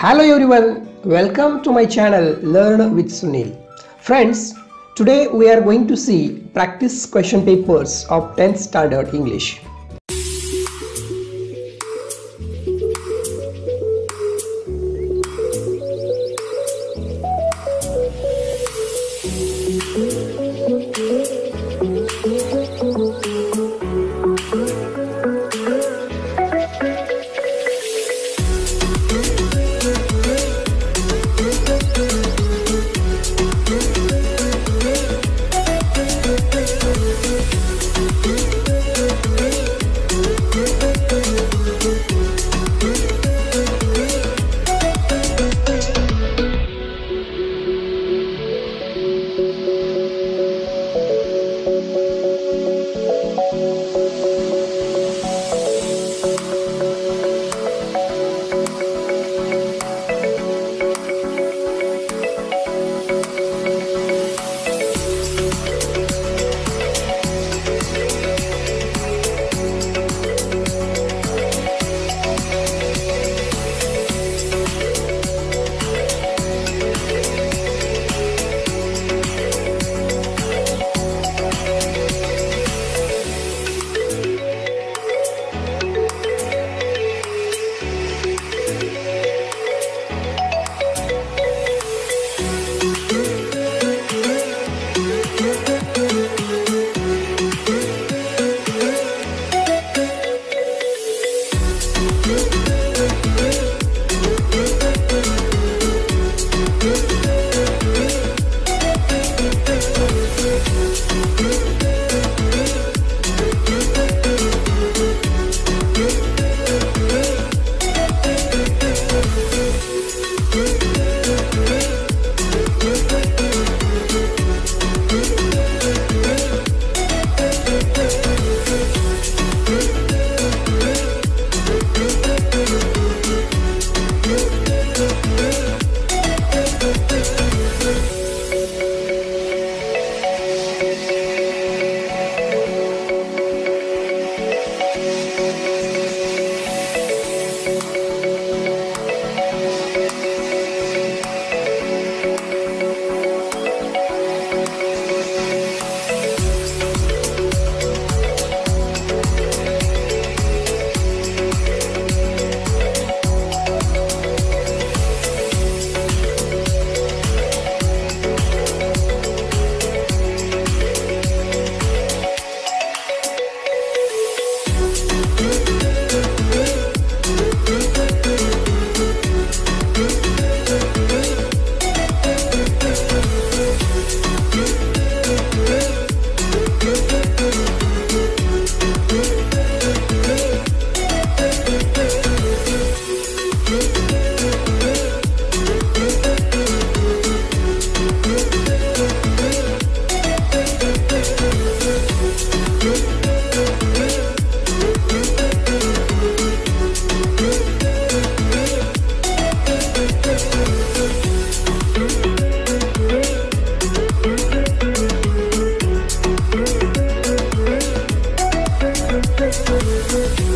Hello everyone, welcome to my channel Learn with Sunil. Friends, today we are going to see practice question papers of 10th standard English. Música